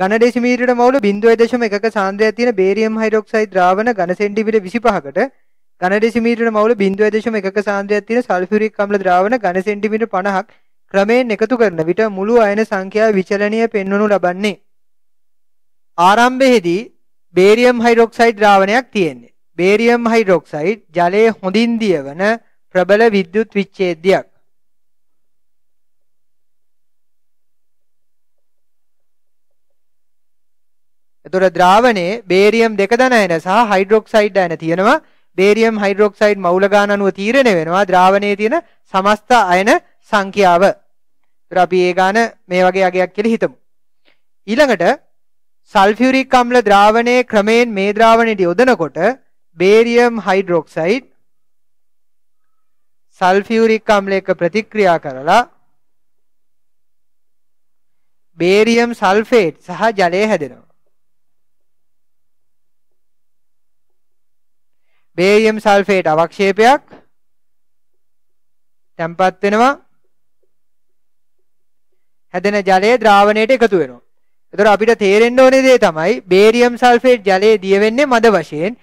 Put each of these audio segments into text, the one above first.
ඝන ඩෙසිමීටරයට මවුල 0.1ක සාන්ද්‍රයක් තියෙන barium hydroxide ද්‍රාවණ ඝන සෙන්ටිමීටර 25කට ඝන ඩෙසිමීටරයට මවුල 0.1ක සාන්ද්‍රයක් තියෙන සල්ෆියුරික් අම්ල ද්‍රාවණ ඝන සෙන්ටිමීටර 50ක් ක්‍රමයෙන් එකතු කරන විට මුළු අයන සංඛ්‍යාව විචලනය පෙන්වනු ලබන්නේ ආරම්භයේදී බේරියම් හයිඩ්‍රොක්සයිඩ් ද්‍රාවණයක් තියෙන්නේ. බේරියම් හයිඩ්‍රොක්සයිඩ් ජලයේ හොඳින් දියවන ප්‍රබල විද්‍යුත් විච්ඡේදයක්. එතකොට ද්‍රාවණයේ බේරියම් දෙක දන අයන සහ හයිඩ්‍රොක්සයිඩ් අයන තියෙනවා. බේරියම් හයිඩ්‍රොක්සයිඩ් මවුල ගාන අනුව තීරණය වෙනවා ද්‍රාවණයේ තියෙන සමස්ත අයන සංඛ්‍යාව. ඒතර අපි ඒ ගාන මේ වගේ අගයක් කියලා හිතමු. ඊළඟට සල්ෆියුරික් අම්ල ද්‍රාවණයේ ක්‍රමයෙන් මේ ද්‍රාවණයට යොදනකොට බේරියම් හයිඩ්‍රොක්සයිඩ් සල්ෆියුරික් අම්ලයක ප්‍රතික්‍රියා කරලා බේරියම් සල්ෆේට් සහ ජලය හැදෙනවා. බේරියම් සල්ෆේට් අවක්ෂේපයක් තැම්පත් වෙනවා හැදෙන ජලය ද්‍රාවණයට එකතු වෙනවා. එතකොට අපිට තේරෙන්න ඕනේ දේ තමයි බේරියම් සල්ෆේට් ජලයේ දිය වෙන්නේ මද වශයෙන්.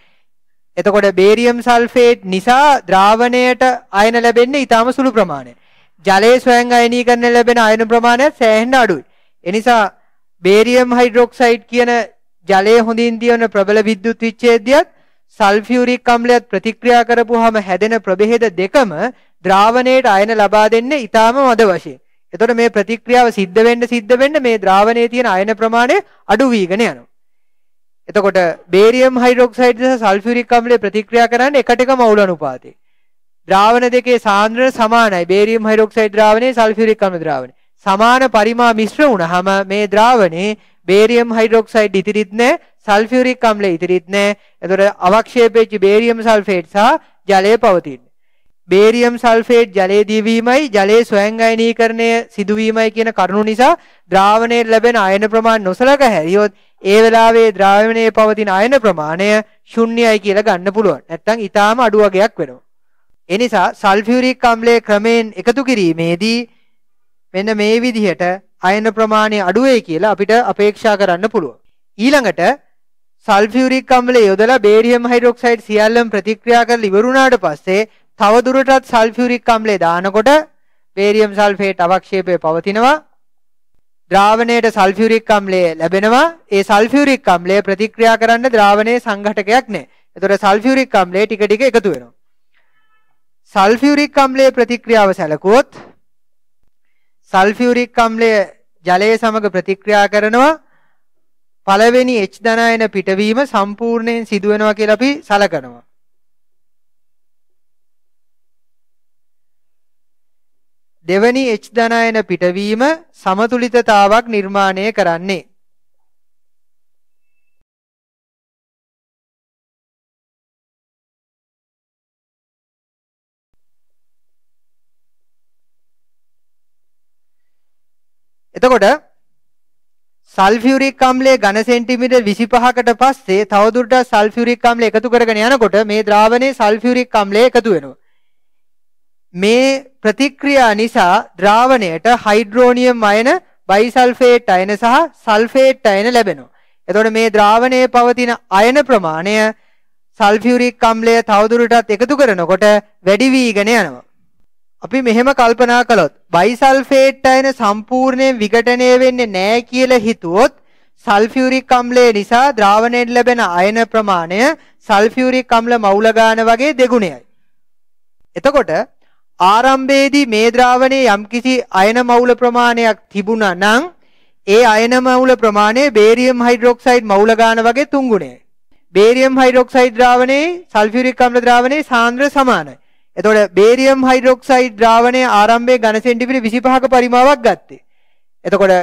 එතකොට බේරියම් සල්ෆේට් නිසා ද්‍රාවණයට අයන ලැබෙන්නේ ඊටාම සුළු ප්‍රමාණයක්. ජලයේ ස්වයං අයනීකරණය ලැබෙන අයන ප්‍රමාණය සෑහෙන අඩුයි. ඒ නිසා බේරියම් හයිඩ්‍රොක්සයිඩ් කියන ජලයේ හොඳින් දියවන ප්‍රබල විද්‍යුත් විච්ඡේදයත් සල්ෆියුරික් අම්ලයත් ප්‍රතික්‍රියා කරපුවාම හැදෙන ප්‍රභේද දෙකම ද්‍රාවණයට අයන ලබා දෙන්නේ ඊටාම මද වශයෙන්. එතකොට මේ ප්‍රතික්‍රියාව සිද්ධ වෙන්න සිද්ධ වෙන්න මේ ද්‍රාවණයේ තියෙන අයන ප්‍රමාණය අඩු වීගෙන යනවා. එතකොට බේරියම් හයිඩ්‍රොක්සයිඩ් සහ සල්ෆියුරික් අම්ලය ප්‍රතික්‍රියා කරන්නේ එකට එක මවුල අනුපාතේ. ද්‍රාවණ දෙකේ සාන්ද්‍රණය සමානයි. බේරියම් හයිඩ්‍රොක්සයිඩ් ද්‍රාවණේ සල්ෆියුරික් අම්ල ද්‍රාවණේ. සමාන පරිමා මිශ්‍ර වුණාම මේ ද්‍රාවණේ බේරියම් හයිඩ්‍රොක්සයිඩ් ඉතිරිත් නැහැ, සල්ෆියුරික් අම්ලය ඉතිරිත් නැහැ. එතකොට අවක්ෂේපෙච්ච බේරියම් සල්ෆේට් සහ ජලය පවතින. බේරියම් සල්ෆේට් ජලයේ දිවීමයි ජලයේ ස්වයං අයනීකරණය සිදුවීමයි කියන කරුණු නිසා ද්‍රාවණයේ ලැබෙන අයන ප්‍රමාණය නොසලකා හැරියොත් ඒ වෙලාවේ ද්‍රාවණයේ පවතින අයන ප්‍රමාණය ශුන්‍යයි කියලා ගන්න පුළුවන්. නැත්නම් ඊටාම අඩු වගයක් වෙනවා. ඒ නිසා සල්ෆියුරික් අම්ලයේ ක්‍රමයෙන් එකතු කිරීමේදී මෙන්න මේ විදිහට අයන ප්‍රමාණය අඩු වෙයි කියලා අපිට අපේක්ෂා කරන්න පුළුවන්. ඊළඟට සල්ෆියුරික් අම්ලය යොදලා බේරියම් හයිඩ්‍රොක්සයිඩ් සියල්ලම ප්‍රතික්‍රියා කරලා ඉවරුණාට පස්සේ තවදුරටත් සල්ෆියුරික් අම්ලය දානකොට බේරියම් සල්ෆේට් අවක්ෂේපය පවතිනවා ද්‍රාවණයට සල්ෆියුරික් අම්ලය ලැබෙනවා ඒ සල්ෆියුරික් අම්ලය ප්‍රතික්‍රියා කරන්න ද්‍රාවණයේ සංඝටකයක් නැහැ. ඒතකොට සල්ෆියුරික් අම්ලය ටික ටික එකතු වෙනවා. සල්ෆියුරික් අම්ලයේ ප්‍රතික්‍රියාව සැලකුවොත් සල්ෆියුරික් අම්ලය ජලයේ සමග ප්‍රතික්‍රියා කරනවා පළවෙනි H ධනායන පිටවීම සම්පූර්ණයෙන් සිදු වෙනවා කියලා අපි සලකනවා. දෙවැනි H ධනායන පිටවීම සමතුලිතතාවක් නිර්මාණය කරන්නේ. එතකොට සල්ෆියුරික් අම්ලයේ ඝන සෙන්ටිමීටර් 25කට පස්සේ තවදුරටත් සල්ෆියුරික් අම්ලය එකතු කරගෙන යනකොට මේ ද්‍රාවණයේ සල්ෆියුරික් අම්ලය එකතු වෙනවා. මේ ප්‍රතික්‍රියා නිසා ද්‍රාවණයට හයිඩ්‍රෝනියම් අයන බයිසල්ෆේට් අයන සහ සල්ෆේට් අයන ලැබෙනවා. එතකොට මේ ද්‍රාවණයේ පවතින අයන ප්‍රමාණය සල්ෆියුරික් අම්ලය තවදුරටත් එකතු කරනකොට වැඩි වීගෙන යනවා. අපි මෙහෙම කල්පනා කළොත් බයිසල්ෆේට් අයන සම්පූර්ණයෙන් විඝටනය වෙන්නේ නැහැ කියලා හිතුවොත් සල්ෆියුරික් අම්ලය නිසා ද්‍රාවණයෙන් ලැබෙන අයන ප්‍රමාණය සල්ෆියුරික් අම්ල මවුල ගාන වගේ දෙගුණයයි. එතකොට ආරම්භයේදී මේ ද්‍රාවණයේ යම්කිසි අයන මවුල ප්‍රමාණයක් තිබුණා නම් ඒ අයන මවුල ප්‍රමාණය බේරියම් හයිඩ්‍රොක්සයිඩ් මවුල ගාන වගේ තුන් ගුණයයි. බේරියම් හයිඩ්‍රොක්සයිඩ් ද්‍රාවණයේ සල්ෆියුරික් අම්ල ද්‍රාවණයේ සාන්ද්‍ර සමානයි. එතකොට බේරියම් හයිඩ්‍රොක්සයිඩ් ද්‍රාවණයේ ආරම්භයේ ඝන සෙන්ටිමීටර 25ක පරිමාවක් ගත්තේ. එතකොට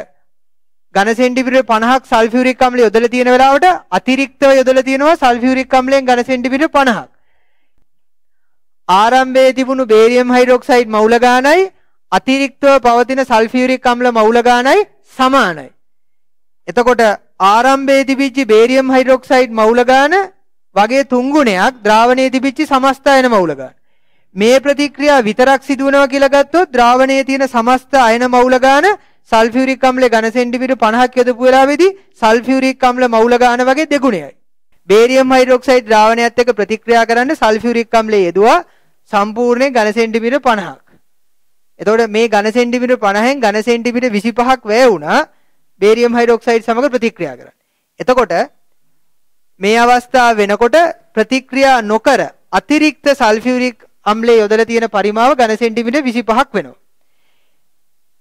ඝන සෙන්ටිමීටර 50ක් සල්ෆියුරික් අම්ලය යොදලා තියෙන වෙලාවට අතිරික්තව යොදලා තියෙනවා සල්ෆියුරික් අම්ලයෙන් ඝන සෙන්ටිමීටර 50ක්. ආරම්භයේ තිබුණු බේරියම් හයිඩ්‍රොක්සයිඩ් මවුල ගානයි අතිරික්තව පවතින සල්ෆියුරික් අම්ල මවුල ගානයි සමානයි. එතකොට ආරම්භයේ තිබිච්ච බේරියම් හයිඩ්‍රොක්සයිඩ් මවුල ගාන වගේ තුන් ගුණයක් ද්‍රාවණයේ තිබිච්ච සමස්ත අයන මවුල ගාන. මේ ප්‍රතික්‍රියා විතරක් සිදු වෙනවා කියලා ගත්තොත් ද්‍රාවණයේ තියෙන සමස්ත අයන මවුල ගාන සල්ෆියුරික් අම්ලේ ඝන සෙන්ටිමීටර් 50ක් යොදපු වෙලාවේදී සල්ෆියුරික් අම්ල මවුල ගාන වගේ දෙගුණයයි. බේරියම් හයිඩ්‍රොක්සයිඩ් ද්‍රාවණයත් එක්ක ප්‍රතික්‍රියා කරන්න සල්ෆියුරික් අම්ලය යෙදුවා සම්පූර්ණයෙන් ඝන සෙන්ටිමීටර් 50ක්. එතකොට මේ ඝන සෙන්ටිමීටර් 50න් ඝන සෙන්ටිමීටර් 25ක් වැය වුණා බේරියම් හයිඩ්‍රොක්සයිඩ් සමග ප්‍රතික්‍රියා කරන්න. එතකොට මේ අවස්ථාව වෙනකොට ප්‍රතික්‍රියා නොකර අතිරික්ත සල්ෆියුරික් අම්ලයේ යොදලා තියෙන පරිමාව ඝන සෙන්ටිමීටර් 25ක් වෙනවා.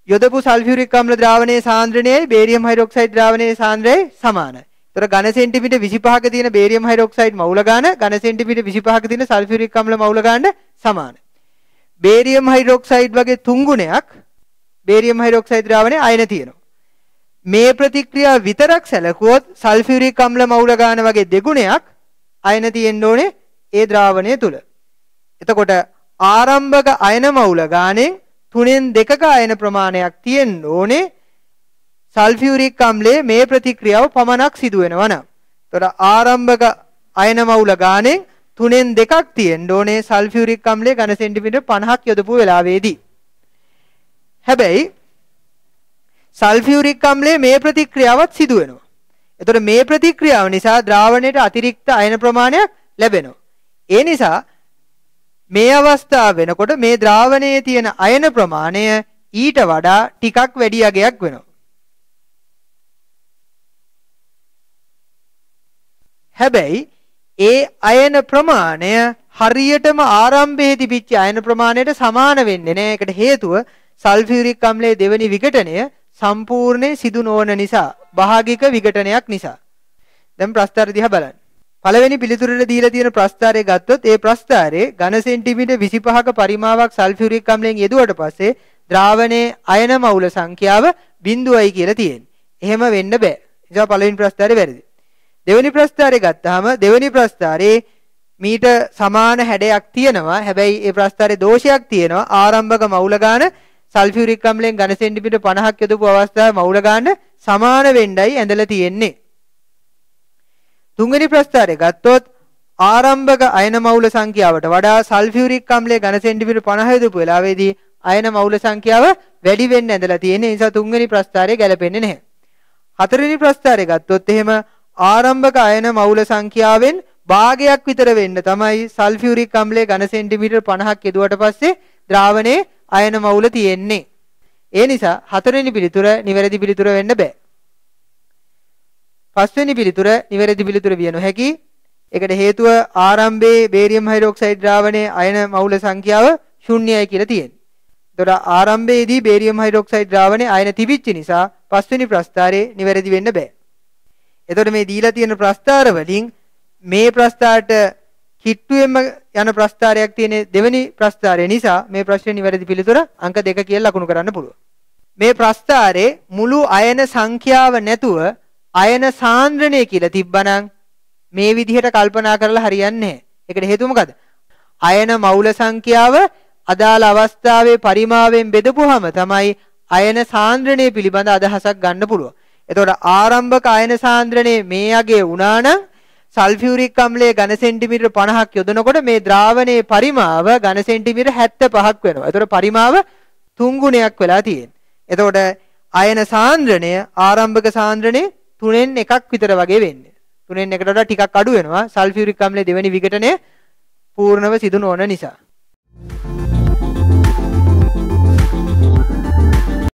යොදපු සල්ෆියුරික් අම්ල ද්‍රාවණයේ සාන්ද්‍රණයයි බේරියම් හයිඩ්‍රොක්සයිඩ් ද්‍රාවණයේ සාන්ද්‍රණයයි සමානයි. ඒතර ඝන සෙන්ටිමීටර් 25ක තියෙන බේරියම් හයිඩ්‍රොක්සයිඩ් මවුල ගාන ඝන සෙන්ටිමීටර් 25ක තියෙන සල්ෆියුරික් අම්ල මවුල ගානට සමානයි. බේරියම් හයිඩ්‍රොක්සයිඩ් වගේ තුන් ගුණයක් බේරියම් හයිඩ්‍රොක්සයිඩ් ද්‍රාවණයේ අයන තියෙනවා. මේ ප්‍රතික්‍රියාව විතරක් සැලකුවොත් සල්ෆියුරික් අම්ල මවුල ගාන වගේ දෙගුණයක් අයන තියෙන්න ඕනේ ඒ ද්‍රාවණය තුල. එතකොට ආරම්භක අයන මවුල ගානෙන් තුනෙන් දෙකක අයන ප්‍රමාණයක් තියෙන්න ඕනේ සල්ෆියුරික් අම්ලයේ මේ ප්‍රතික්‍රියාව පමණක් සිදු වෙනවා නම්. එතකොට ආරම්භක අයන මවුල ගානෙන් තුනෙන් දෙකක් තියෙන්න ඕනේ සල්ෆියුරික් අම්ලයේ ඝන සෙන්ටිමීටර් 50ක් යොදපු වෙලාවේදී. හැබැයි සල්ෆියුරික් අම්ලයේ මේ ප්‍රතික්‍රියාවත් සිදු වෙනවා. එතකොට මේ ප්‍රතික්‍රියාව නිසා ද්‍රාවණයට අතිරික්ත අයන ප්‍රමාණයක් ලැබෙනවා. ඒ නිසා මේ අවස්ථාව වෙනකොට මේ ද්‍රාවණයේ තියෙන අයන ප්‍රමාණය ඊට වඩා ටිකක් වැඩි යගයක් වෙනවා. හැබැයි ඒ අයන ප්‍රමාණය හරියටම ආරම්භයේ තිබිච්ච අයන ප්‍රමාණයට සමාන වෙන්නේ නැහැ. ඒකට හේතුව සල්ෆියුරික් අම්ලයේ දෙවෙනි විඝටනය සම්පූර්ණයෙන් සිදු නොවන නිසා, භාගික විඝටනයක් නිසා. දැන් ප්‍රස්තාර දිහා බලන්න. පළවෙනි පිළිතුරට දීලා තියෙන ප්‍රස්තාරය ගත්තොත් ඒ ප්‍රස්තාරයේ ඝන සෙන්ටිමීටර් 25ක පරිමාවක් සල්ෆියුරික් අම්ලයෙන් යෙදුවට පස්සේ ද්‍රාවණයේ අයන මවුල සංඛ්‍යාව 0යි කියලා තියෙන්නේ. එහෙම වෙන්න බෑ. ඒ නිසා පළවෙනි ප්‍රස්තාරය වැරදි. දෙවෙනි ප්‍රස්ථාරය ගත්තාම දෙවෙනි ප්‍රස්ථාරේ මීට සමාන හැඩයක් තියෙනවා. හැබැයි ඒ ප්‍රස්ථාරේ දෝෂයක් තියෙනවා. ආරම්භක මවුල ගාන සල්ෆියුරික් අම්ලයෙන් ඝන සෙන්ටිමීටර් 50ක් යොදපු අවස්ථාවේ මවුල ගාන සමාන වෙන්නයි ඇඳලා තියෙන්නේ. තුන්වෙනි ප්‍රස්ථාරය ගත්තොත් ආරම්භක අයන මවුල සංඛ්‍යාවට වඩා සල්ෆියුරික් අම්ලයේ ඝන සෙන්ටිමීටර් 50 යොදපු වෙලාවේදී අයන මවුල සංඛ්‍යාව වැඩි වෙන්න ඇඳලා තියෙන්නේ. ඒ නිසා තුන්වෙනි ප්‍රස්ථාරය ගැලපෙන්නේ නැහැ. හතරවෙනි ප්‍රස්ථාරය ගත්තොත් එහෙම ආරම්භක අයන මවුල සංඛ්‍යාවෙන් භාගයක් විතර වෙන්න තමයි සල්ෆියුරික් අම්ලයේ ඝන සෙන්ටිමීටර් 50ක් යෙදුවට පස්සේ ද්‍රාවණයේ අයන මවුල තියෙන්නේ. ඒ නිසා හතරවෙනි පිළිතුර නිවැරදි පිළිතුර වෙන්න බෑ. පස්වෙනි පිළිතුර නිවැරදි පිළිතුර විය නොහැකි. ඒකට හේතුව ආරම්භයේ බේරියම් හයිඩ්‍රොක්සයිඩ් ද්‍රාවණයේ අයන මවුල සංඛ්‍යාව ශුන්‍යයි කියලා තියෙනවා. එතකොට ආරම්භයේදී බේරියම් හයිඩ්‍රොක්සයිඩ් ද්‍රාවණයේ අයන තිබිච්ච නිසා පස්වෙනි ප්‍රස්තාරේ නිවැරදි වෙන්න බෑ. එතකොට මේ දීලා තියෙන ප්‍රස්තාර වලින් මේ ප්‍රස්තාරට කිට්ටුවෙන්ම යන ප්‍රස්තාරයක් තියෙන දෙවෙනි ප්‍රස්තාරය නිසා මේ ප්‍රශ්නේ නිවැරදි පිළිතුර අංක 2 කියලා ලකුණු කරන්න පුළුවන්. මේ ප්‍රස්තාරේ මුළු අයන සංඛ්‍යාව නැතුව අයන සාන්ද්‍රණය කියලා තිබ්බනම් මේ විදිහට කල්පනා කරලා හරියන්නේ නැහැ. ඒකට හේතුව මොකද? අයන මවුල සංඛ්‍යාව අදාළ අවස්ථාවේ පරිමාවෙන් බෙදපුවාම තමයි අයන සාන්ද්‍රණය පිළිබඳ අදහසක් ගන්න පුළුවන්. එතකොට ආරම්භක අයන සාන්ද්‍රණයේ මේ යගේ වුණා නම් සල්ෆියුරික් අම්ලයේ ඝන සෙන්ටිමීටර 50ක් යොදනකොට මේ ද්‍රාවණයේ පරිමාව ඝන සෙන්ටිමීටර 75ක් වෙනවා. එතකොට පරිමාව තුන් ගුණයක් වෙලා තියෙනවා. එතකොට අයන සාන්ද්‍රණය ආරම්භක සාන්ද්‍රණේ තුනෙන් එකක් විතර වගේ වෙන්නේ. තුනෙන් එකට වඩා ටිකක් අඩු වෙනවා සල්ෆියුරික් අම්ලයේ දෙවෙනි විඝටනය පූර්ණව සිදු නොවන නිසා.